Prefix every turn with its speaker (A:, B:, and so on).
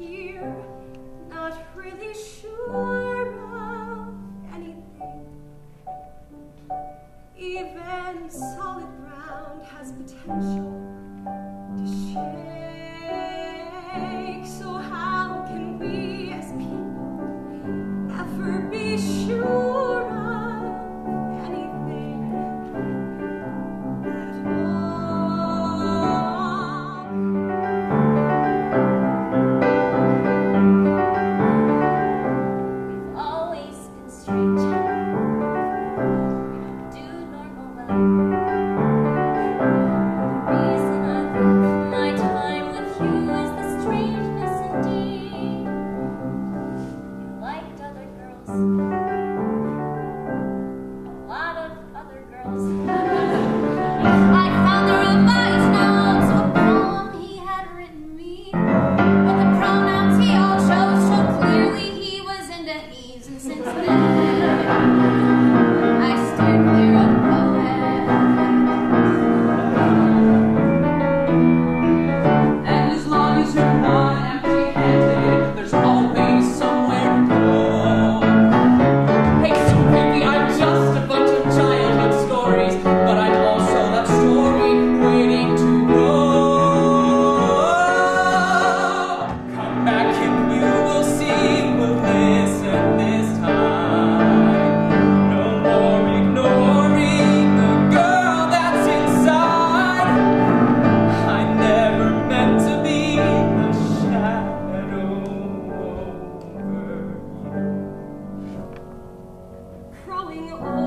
A: here, not really sure of anything. Even solid ground has potential. following all.